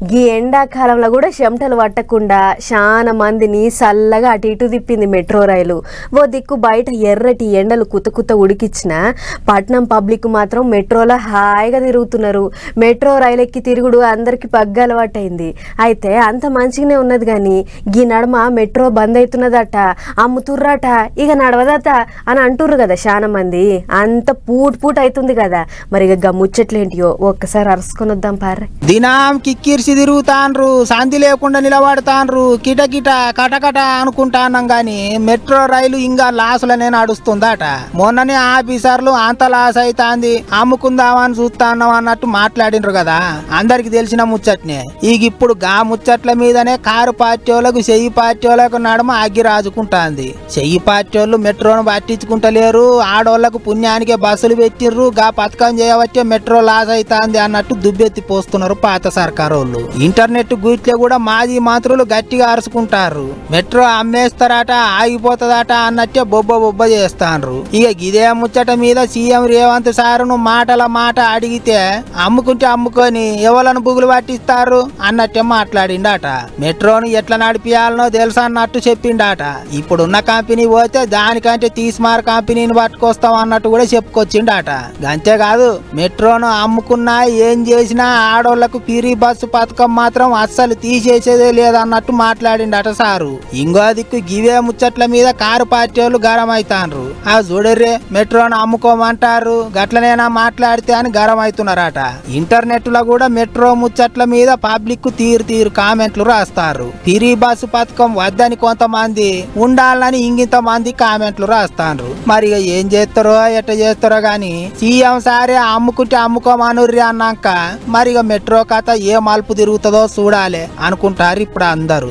గీ ఎండాకాలంలో కూడా చెమటలు పట్టకుండా చాలా మందిని చల్లగా అటు ఇటు తిప్పింది మెట్రో రైలు. ఓ దిక్కు బయట ఎర్రటి ఎండలు కుత కుత ఉడికిచ్చిన పట్నం పబ్లిక్ మాత్రం మెట్రోలో హాయిగా తిరుగుతున్నారు. మెట్రో రైలు ఎక్కి తిరుగుడు అందరికి పగ్గు అలవాటైంది. అయితే అంత మంచిగానే ఉన్నది కానీ గీ నడమ మెట్రో బంద్ అవుతున్నదట అమ్ముతుర్రాట ఇక నడవదట అని అంటుర్రు కదా చాలా మంది. అంత పూట్ పూట అవుతుంది కదా. మరి ఇక గమ్ముచ్చట్లేంటియో ఒక్కసారి అరుసుకొని వద్దాం పార్రే. దినం కిక్కిరిసి తిరుగుతాన్రు శాంతి లేకుండా నిలబడతాన్రు కిటకిట కటకట అనుకుంటానం గాని మెట్రో రైలు ఇంకా లాసులనే నడుస్తుందట. మొన్ననే ఆఫీసర్లు అంత లాస్ అయితాంది అమ్ముకుందామని చూస్తాన్నాం అన్నట్టు మాట్లాడినరు కదా. అందరికి తెలిసిన ముచ్చట్నే. ఇక ఇప్పుడు గా ముచ్చట్ల మీదనే కారు పార్టీ వాళ్ళకు చెయ్యి పార్టీ వాళ్ళకు నడమ అగ్గి రాజుకుంటాంది. చెయ్యి పార్టీ వాళ్ళు మెట్రోను పట్టించుకుంటలేరు ఆడోళ్ళకు పుణ్యానికే బస్సులు పెట్టిర్రు గా పథకం చేయవచ్చే మెట్రో లాస్ అవుతాంది అన్నట్టు దుబ్బెత్తి పోస్తున్నారు పాత సర్కారు వాళ్ళు ఇంటర్నెట్ గుట్లే కూడా మాజీ మంత్రులు గట్టిగా అరుచుకుంటారు మెట్రో అమ్మేస్తారట ఆగిపోతుందట అన్నట్టే బొబ్బ బొబ్బ చేస్తాండ్రు. ఇక ఇదే ముచ్చట మీద సీఎం రేవంత్ సారును మాటల మాట అడిగితే అమ్ముకుంటే అమ్ముకొని ఎవలను బుగులు పట్టిస్తారు అన్నట్టే మాట్లాడిండట. మెట్రోను ఎట్లా నడిపియాలనో తెలుసా అన్నట్టు చెప్పిండట. ఇప్పుడున్న కంపెనీ పోతే దానికంటే తీసుమార్ కంపెనీని పట్టుకొస్తాం అన్నట్టు కూడా చెప్పుకొచ్చిండట. అంతేకాదు మెట్రోను అమ్ముకున్నా ఏం చేసినా ఆడోళ్ళకు ఫ్రీ బస్సు పథకం మాత్రం అస్సలు తీసేసేదే లేదన్నట్టు మాట్లాడిండట సారు. ఇంకో దిక్కు గివే ముచ్చట్ల మీద కారు పార్టీ వాళ్ళు గరం అవుతాండ్రు ఆ చూడర్రే మెట్రోను అమ్ముకోమంటారు. గట్లనేనా మాట్లాడితే అని గరం అవుతున్నారట ఇంటర్నెట్లో కూడా మెట్రో ముచ్చట్ల మీద పబ్లిక్ తీరు తీరు కామెంట్లు రాస్తారు. తిరిగి బస్సు పథకం వద్దని కొంతమంది ఉండాలని ఇంగింత మంది కామెంట్లు రాస్తారు మరి ఏం చేస్తారో ఎట్ట చేస్తారో గాని సీఎం సారే అమ్ముకుంటే అమ్ముకోమనుర్రి అన్నాక మరి ఇక మెట్రో కథ ఏ మలుపు తిరుగుతుందో చూడాలి అనుకుంటారు ఇప్పుడు అందరూ.